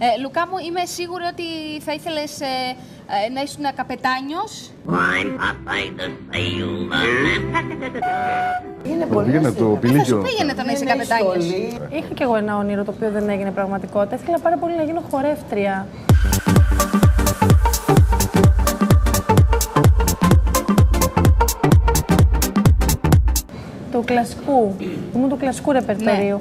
Ε, Λουκά μου, είμαι σίγουρη ότι θα ήθελες ε, ε, να ήσουν καπετάνιος. Είναι πολύ πήγαινε το ε, Θα σου πήγαινε το να είσαι ναι, ναι, ναι, καπετάνιος. Είχα κι εγώ ένα όνειρο το οποίο δεν έγινε πραγματικότητα. Ήθελα πάρα πολύ να γίνω χορεύτρια. Του κλασικού. Ήμουν του κλασικού ρεπερτορίου.